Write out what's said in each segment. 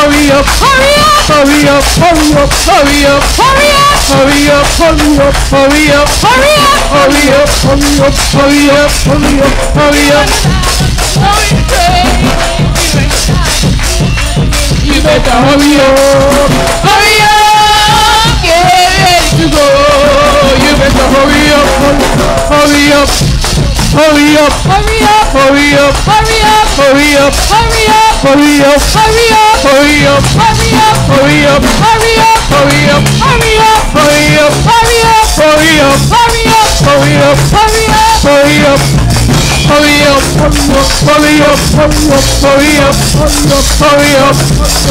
hurry up, hurry up, hurry up, hurry up, hurry up, hurry up, hurry up, hurry up, hurry up, hurry up, hurry up, hurry up, hurry up, hurry up, hurry up. You better hurry up, hurry up, get ready to go. You better hurry up, hurry up. Hurry up, hurry up, hurry up, hurry up, hurry up, hurry up, hurry up, hurry up, hurry up, hurry up, hurry up, hurry up, hurry up, hurry up, hurry up, hurry up, hurry up, hurry up, hurry up, hurry up, hurry up. Hurry up, hurry up, hurry up, hurry up, hurry up, hurry up,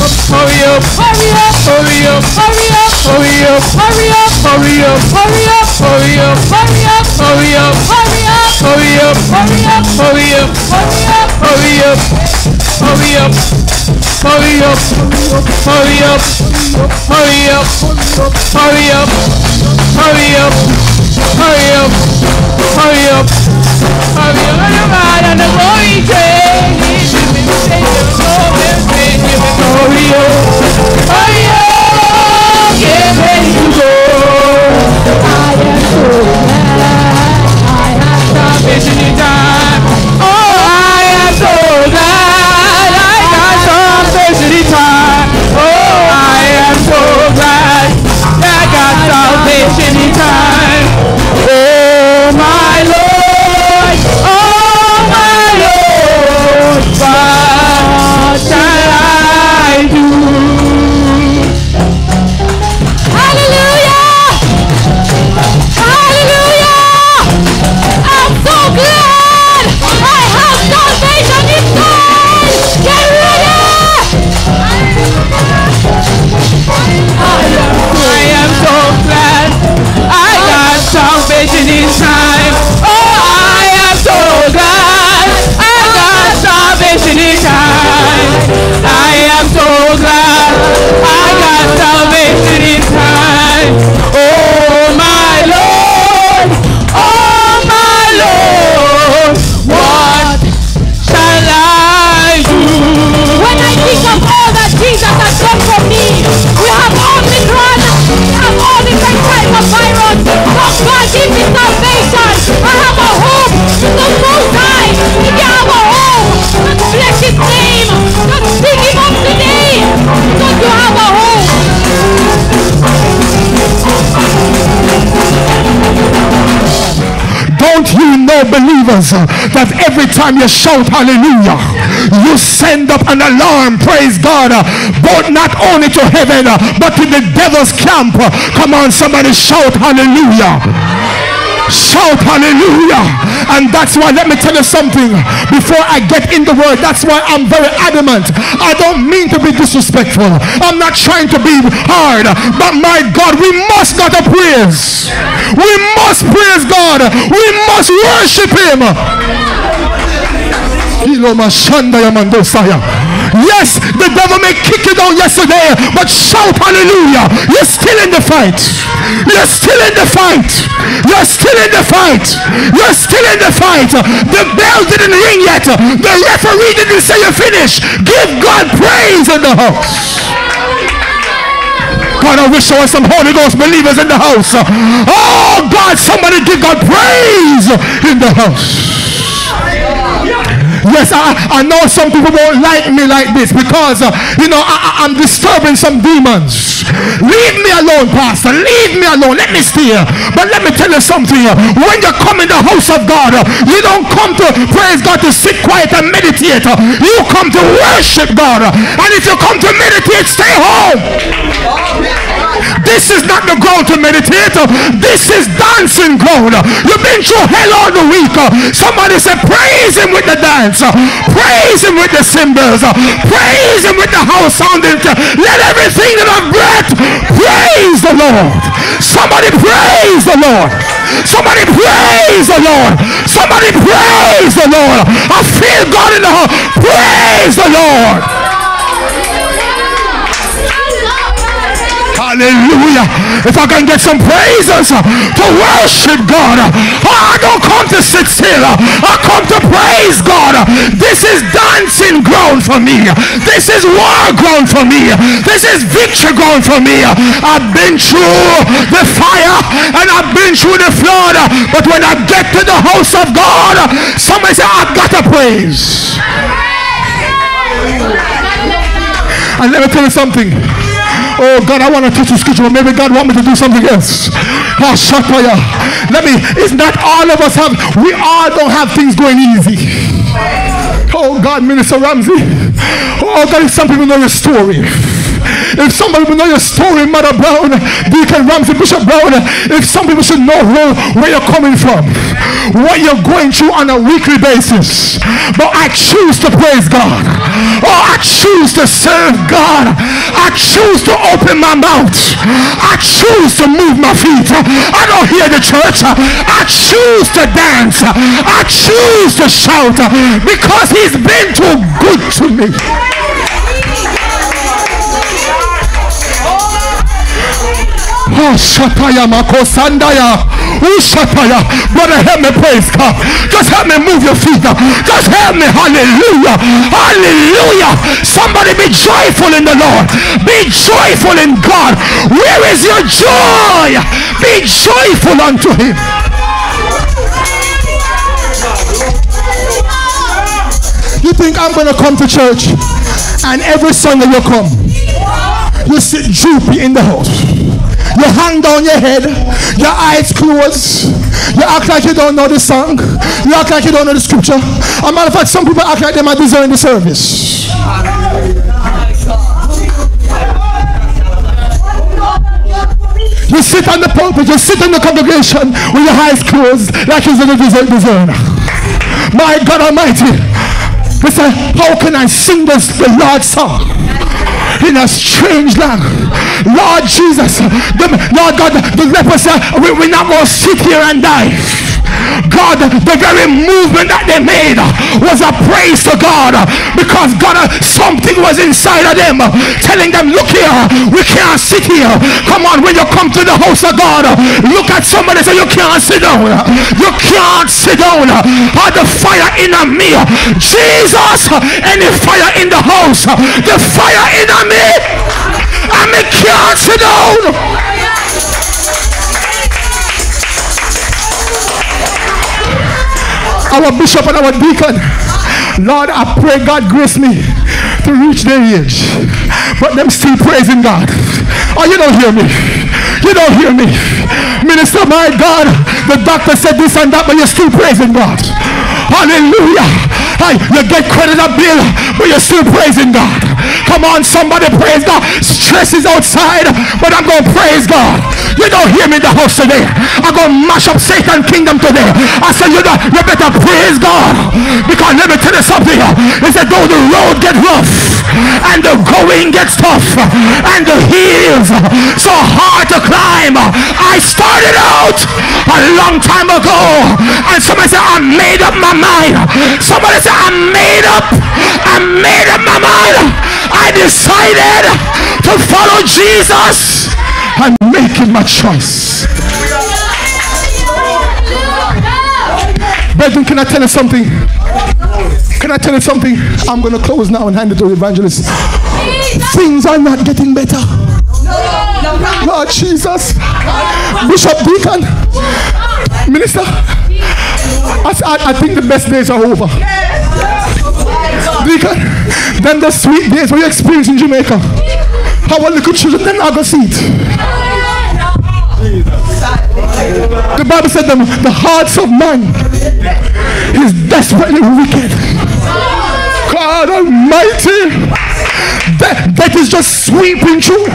hurry up, hurry up, hurry up, hurry up, hurry up, hurry up, hurry up, hurry up, hurry up, hurry up, hurry up, hurry up, hurry up, hurry up, hurry up, hurry up, hurry up, hurry up, hurry up, hurry up, hurry up, hurry up, hurry up, hurry up, and the glory train, hurry up, hurry up, creation inside. Know, believers, uh, that every time you shout hallelujah, you send up an alarm, praise God, uh, both not only to heaven, uh, but to the devil's camp. Come on, somebody shout hallelujah. Shout hallelujah. And that's why, let me tell you something before I get in the word. That's why I'm very adamant. I don't mean to be disrespectful. I'm not trying to be hard. But my God, we must to praise. We must praise God. We must worship Him. Yes, the devil may kick you down yesterday, but shout hallelujah. You're still in the fight. You're still in the fight. You're still in the fight. You're still in the fight. The bell didn't ring yet. The referee didn't say you're finished. Give God praise in the house. God, I wish there was some Holy Ghost believers in the house. Oh God, somebody give God praise in the house. Yes, I, I know some people won't like me like this because, uh, you know, I, I'm disturbing some demons. Leave me alone, Pastor. Leave me alone. Let me stay here. But let me tell you something. When you come in the house of God, uh, you don't come to praise God to sit quiet and meditate. uh, You come to worship God. uh, And if you come to meditate, stay home. This is not the ground to meditate. This is dancing. Uh, You've been through hell all the week. Somebody said, praise him with the dance. Praise him with the cymbals. Praise him with the house sounding. Let everything that I've breath praise the Lord. Somebody praise the Lord. Somebody praise the Lord. Somebody praise the Lord. I feel God in the heart. Praise the Lord. Hallelujah. If I can get some praises uh, to worship God. Uh, I don't come to sit still. Uh, I come to praise God. This is dancing ground for me. This is war ground for me. This is victory ground for me. I've been through the fire and I've been through the flood. But when I get to the house of God, somebody say, I've got to praise. And let me tell you something. Oh God, I want to touch the scripture, but maybe God want me to do something else. Oh, Shataya. Let me, it's not all of us have, we all don't have things going easy. Oh God, Minister Ramsey. Oh God, some people know your story. If somebody will know your story, Mother Brown, Deacon Ramsey, Bishop Brown, if some people should know where, where you're coming from, what you're going through on a weekly basis. But I choose to praise God. Oh, I choose to serve God. I choose to open my mouth. I choose to move my feet. I don't hear the church. I choose to dance. I choose to shout because he's been too good to me. Oh, Shataya Makosandaya. Oh, Shataya. Brother, help me praise God. Just help me move your feet. Just help me. Hallelujah. Hallelujah. Somebody be joyful in the Lord. Be joyful in God. Where is your joy? Be joyful unto him. You think I'm going to come to church and every Sunday you come, you sit droopy in the house. You hang down your head, your eyes closed. You act like you don't know the song. You act like you don't know the scripture. A matter of fact, some people act like they might deserve the service. You sit on the pulpit, you sit in the congregation with your eyes closed like to deserve. My God Almighty. Said, how can I sing this the Lord's song? In a strange land. Lord Jesus, the, Lord God, the lepers said, we, we're not going to sit here and die. God, the very movement that they made was a praise to God because God, uh, something was inside of them telling them, look here, we can't sit here. Come on, when you come to the house of God, look at somebody say, you can't sit down. You can't sit down. By the fire in me. Jesus, any fire in the house, the fire in me, I can't sit down. Our bishop and our deacon. Lord, I pray God grace me to reach their age. But them still praising God. Oh, you don't hear me. You don't hear me. Minister, my God, the doctor said this and that, but you're still praising God. Hallelujah. Hey, you get credit a bill, but you're still praising God. Come on, somebody praise God. Stress is outside, but I'm going to praise God. You don't hear me in the house today. I'm going to mash up Satan kingdom today. I said, you, know, you better praise God. Because let me tell you something. He said, though the road get rough and the going gets tough and the hills so hard to climb. I started out a long time ago and somebody said, I made up my mind. Somebody said, I made up. I made up my mind. I decided to follow Jesus. I'm making my choice. Brethren, can I tell you something? Can I tell you something? I'm going to close now and hand it to the evangelist. Things are not getting better. Lord Jesus, Bishop Deacon, Minister, I, I, think the best days are over. Deacon, then the sweet days we experience in Jamaica. Our little children, they're not to see it. The Bible said them, the hearts of man is desperately wicked. God Almighty, that, that is just sweeping through.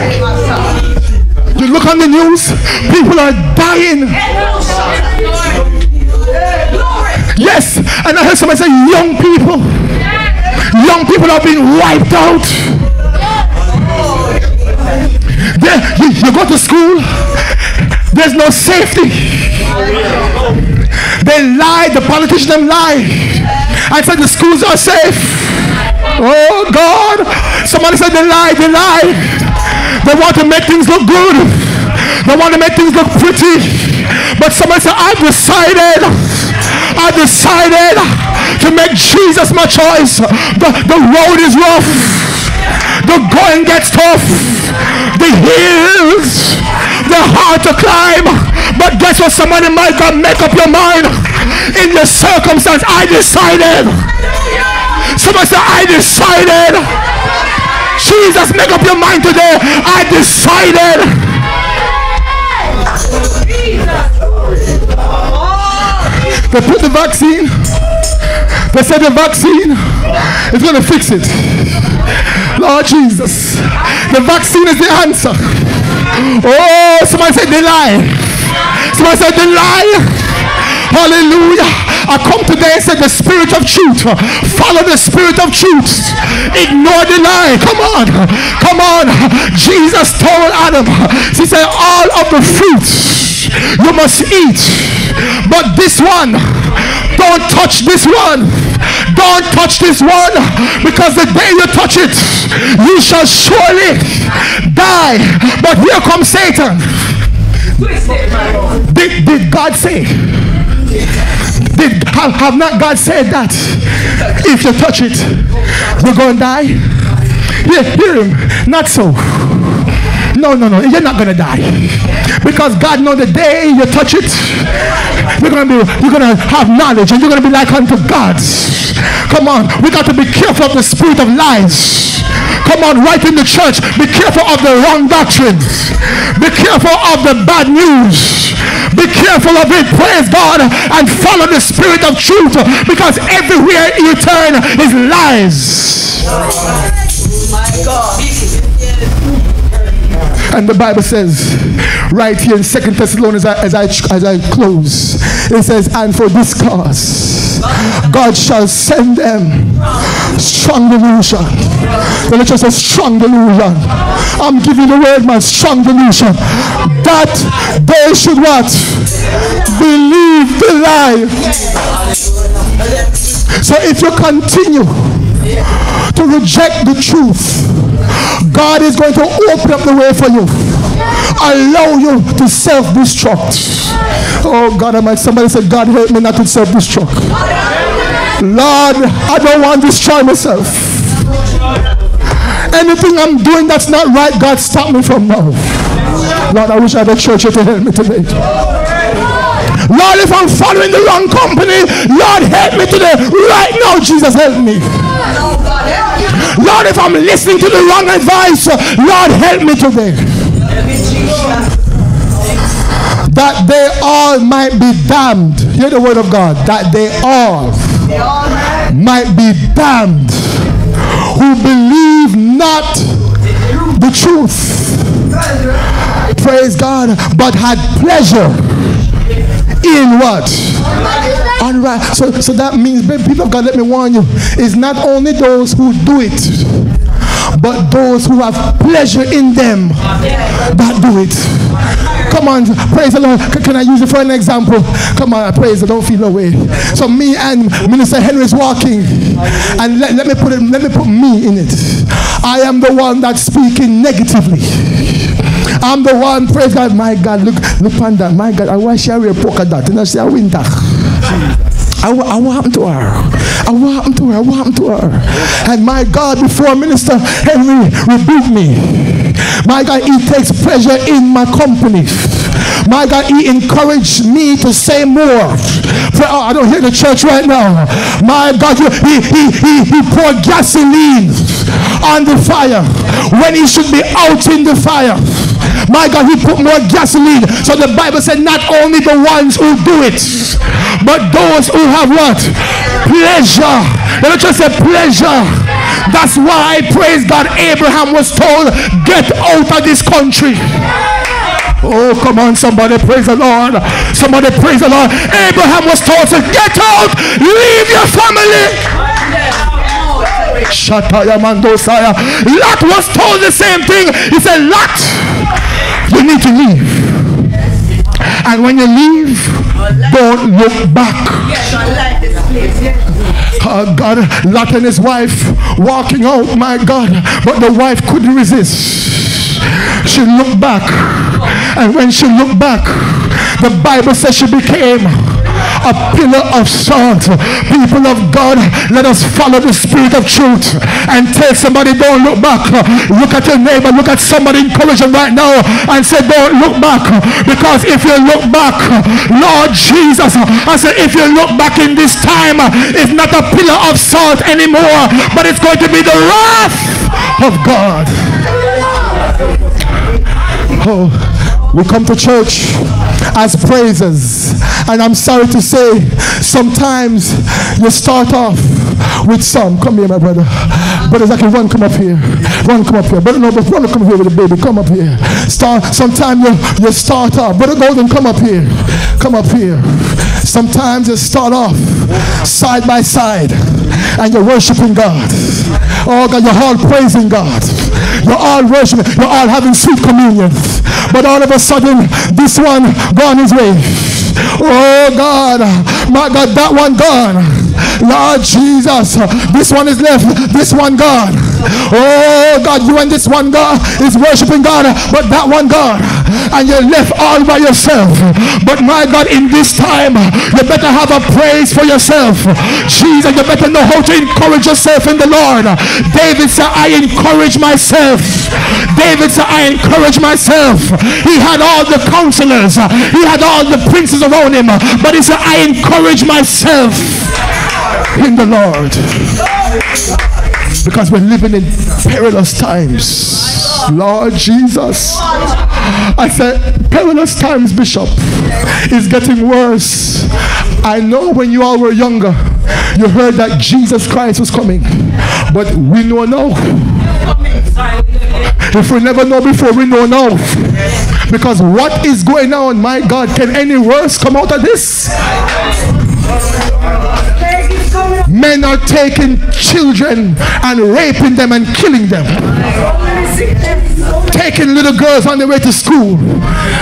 You look on the news, people are dying. Yes, and I heard somebody say young people. Young people are being wiped out. You, you go to school, there's no safety. They lie, the politicians lie. I said the schools are safe. Oh God. Somebody said they lie, they lie. They want to make things look good. They want to make things look pretty. But somebody said, I've decided, I decided to make Jesus my choice. The, the road is rough. The going gets tough. The hills, they're hard to climb. But guess what? Somebody might God make up your mind. In the circumstance, I decided. Somebody say, I decided. Jesus, make up your mind today. I decided. They put the vaccine. They said the vaccine is going to fix it. Lord Jesus. The vaccine is the answer. Oh, somebody said they lie. Somebody said they lie. Hallelujah. I come today and say the spirit of truth. Follow the spirit of truth. Ignore the lie. Come on. Come on. Jesus told Adam, he said, all of the fruits you must eat. But this one, don't touch this one. Don't touch this one because the day you touch it, you shall surely die. But here comes Satan. Did, did God say? Did, have, have not God said that? If you touch it, you're going to die? Yeah, hear him. Not so. No, no, no. You're not going to die. Because God knows the day you touch it, you're going to be, you're going to have knowledge and you're going to be like unto God. Come on. We got to be careful of the spirit of lies. Come on, right in the church. Be careful of the wrong doctrines. Be careful of the bad news. Be careful of it. Praise God and follow the spirit of truth because everywhere you turn is lies. My God. And the Bible says, right here in Second Thessalonians, as I, as I as I close, it says, and for this cause, God shall send them strong delusion. The lecture says strong delusion. I'm giving the word, man, strong delusion. That they should what? Believe the lie. So if you continue to reject the truth, God is going to open up the way for you. Allow you to self-destruct. Oh God Almighty, somebody said, God help me not to self-destruct. Lord, I don't want to destroy myself. Anything I'm doing that's not right, God stop me from now. Lord, I wish I had a church here to help me today. Lord, if I'm following the wrong company, Lord, help me today. Right now, Jesus, help me. Lord, if I'm listening to the wrong advice, Lord, help me today. That they all might be damned. Hear the word of God. That they all might be damned who believe not the truth. Praise God. But had pleasure in what? Unright. So, so that means, people of God, let me warn you, it's not only those who do it, but those who have pleasure in them that do it. Come on, praise the Lord. Can I use it for an example? Come on, praise the Don't feel way. So me and Minister Henry is walking, and let, let me put it, let me put me in it. I am the one that's speaking negatively. I'm the one, praise God. My God, look, look on that. My God, I want to share a polka dot. And I say, I win that. I, I want to her. I want to her. I want to her. And my God, before Minister Henry rebuked me, my God, he takes pleasure in my company. My God, he encouraged me to say more. Oh, I don't hear the church right now. My God, he, he, he, he poured gasoline on the fire when he should be out in the fire. My God, he put more gasoline. So the Bible said not only the ones who do it, but those who have what? Pleasure. The Lord just said pleasure. That's why, I praise God, Abraham was told, get out of this country. Oh, come on, somebody praise the Lord. Somebody praise the Lord. Abraham was told to get out, leave your family. Lot was told the same thing. He said, Lot, you need to leave. And when you leave, don't look back. Uh, God, Lot and his wife walking out, my God, but the wife couldn't resist. She looked back. And when she looked back, the Bible says she became a pillar of salt. People of God, let us follow the spirit of truth and tell somebody, don't look back. Look at your neighbor, look at somebody, encourage them right now and say, don't look back. Because if you look back, Lord Jesus, I said, if you look back in this time, it's not a pillar of salt anymore, but it's going to be the wrath of God. Oh, we come to church as praisers. And I'm sorry to say, sometimes you start off with some. Come here, my brother. Brother Zaki, run, come up here. Run, come up here. Brother, no, but run, come here with the baby. Come up here. Start. Sometimes you, you start off. Brother Golden, come up here. Come up here. Sometimes you start off side by side and you're worshiping God. Oh God, you're all praising God. You're all worshiping. You're all having sweet communion. But all of a sudden, this one gone his way. Oh God, my God, that one gone. Lord Jesus, this one is left, this one gone. Oh God, you and this one God is worshiping God, but that one God, and you're left all by yourself. But my God, in this time, you better have a praise for yourself. Jesus, you better know how to encourage yourself in the Lord. David said, I encourage myself. David said, I encourage myself. He had all the counselors, he had all the princes around him, but he said, I encourage myself in the Lord. Because we're living in perilous times. Lord Jesus. I said, perilous times, Bishop. It's getting worse. I know when you all were younger, you heard that Jesus Christ was coming. But we know now. If we never know before, we know now. Because what is going on, my God, can any worse come out of this? Men are taking children and raping them and killing them. Taking little girls on their way to school.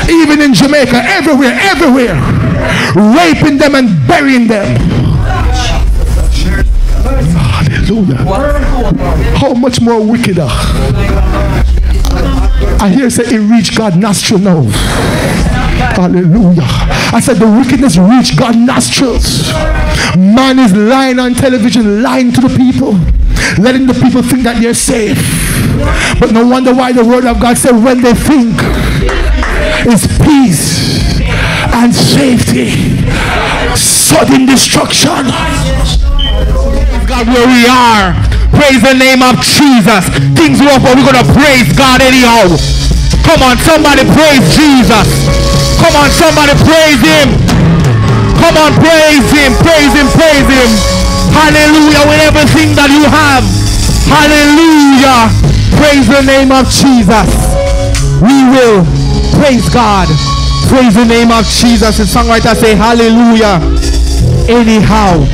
Even in Jamaica, everywhere, everywhere. Raping them and burying them. Hallelujah. How much more wickeder? I hear say it reached God nostril now. Hallelujah. I said the wickedness reached God nostrils. Man is lying on television, lying to the people, letting the people think that they're safe. But no wonder why the word of God said when they think is peace and safety, sudden destruction. God, where we are. Praise the name of Jesus. Things are up, but we're going to praise God anyhow. Come on, somebody praise Jesus. Come on, somebody praise him. Come on, praise him, praise him, praise him. Hallelujah with everything that you have. Hallelujah. Praise the name of Jesus. We will praise God. Praise the name of Jesus. The songwriter say hallelujah. Anyhow.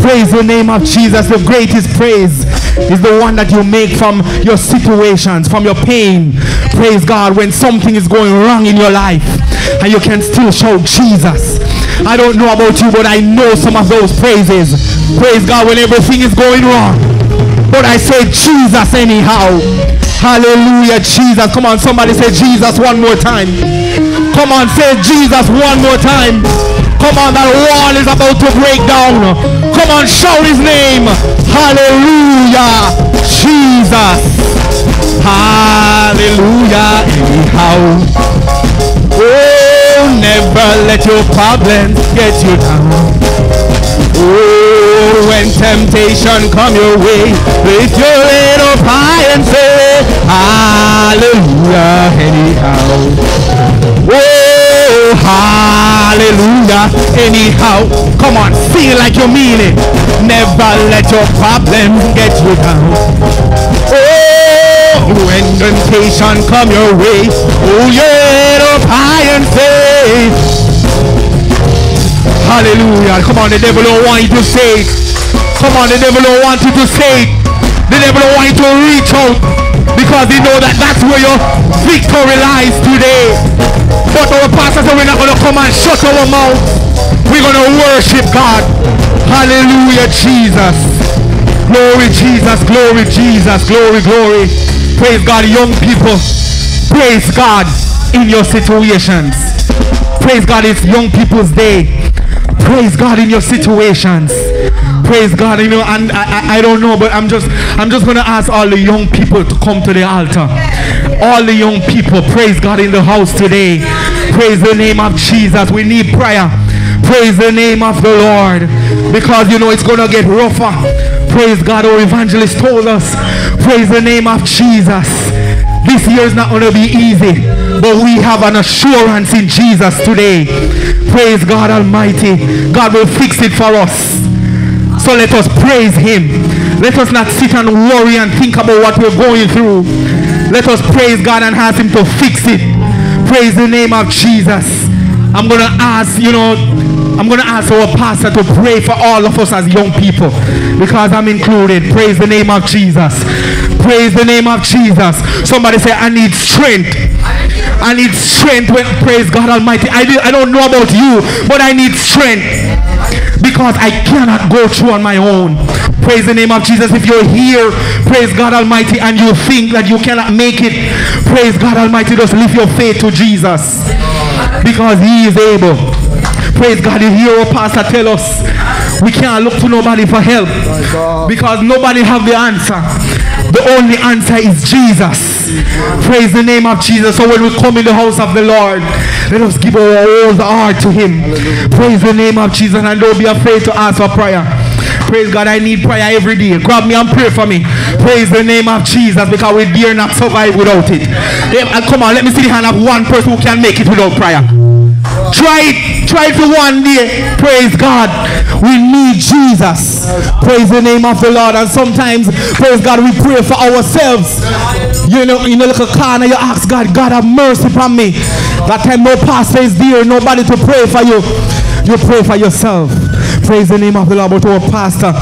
Praise the name of Jesus. The greatest praise is the one that you make from your situations, from your pain. Praise God when something is going wrong in your life and you can still shout Jesus. I don't know about you, but I know some of those praises. Praise God when everything is going wrong. But I say Jesus anyhow. Hallelujah, Jesus. Come on, somebody say Jesus one more time. Come on, say Jesus one more time. Come on, that wall is about to break down. Come on, shout his name. Hallelujah. Jesus. Hallelujah. Anyhow. Never let your problems get you down. Oh, when temptation come your way, lift your head up high and say, Hallelujah, anyhow. Oh, hallelujah, anyhow. Come on, feel like you mean it. Never let your problems get you down. Oh, when temptation come your way, hold your head up high and say, Hallelujah. Come on, the devil don't want you to say it. Come on, the devil don't want you to say it. The devil don't want you to reach out because he know that that's where your victory lies today. But our pastor said we're not going to come and shut our mouth. We're going to worship God. Hallelujah, Jesus. Glory, Jesus. Glory, Jesus. Glory, glory. Praise God, young people. Praise God in your situations. Praise God, it's young people's day. Praise God in your situations. Praise God, you know, and I, I, I don't know, but I'm just I'm just gonna ask all the young people to come to the altar. All the young people, praise God in the house today. Praise the name of Jesus. We need prayer. Praise the name of the Lord. Because you know it's gonna get rougher. Praise God, our evangelist told us. Praise the name of Jesus. This year is not gonna be easy. But we have an assurance in Jesus today. Praise God Almighty. God will fix it for us. So let us praise Him. Let us not sit and worry and think about what we're going through. Let us praise God and ask Him to fix it. Praise the name of Jesus. I'm going to ask, you know, I'm going to ask our pastor to pray for all of us as young people because I'm included. Praise the name of Jesus. Praise the name of Jesus. Somebody say, I need strength. I need strength when praise God Almighty. I, I don't know about you, but I need strength because I cannot go through on my own. Praise the name of Jesus. If you're here, praise God Almighty, and you think that you cannot make it, praise God Almighty, just lift your faith to Jesus because He is able. Praise God. You hear our pastor tell us we can't look to nobody for help because nobody have the answer. The only answer is Jesus. Praise the name of Jesus. So when we come in the house of the Lord, let us give our whole heart to Him. Praise the name of Jesus and don't be afraid to ask for prayer. Praise God, I need prayer every day. Grab me and pray for me. Praise the name of Jesus because we dare not survive without it. Uh, come on, let me see the hand of one person who can make it without prayer. Try it. Try it for one day. Praise God. We need Jesus. Praise the name of the Lord. And sometimes, praise God, we pray for ourselves. You know, in a little corner, you ask God, God have mercy upon me. That time no pastor is there, nobody to pray for you. You pray for yourself. Praise the name of the Lord. But our pastor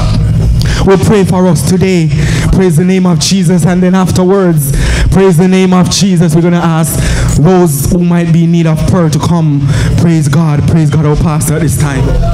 will pray for us today. Praise the name of Jesus. And then afterwards, praise the name of Jesus. We're going to ask those who might be in need of prayer to come. Praise God. Praise God, our pastor this time.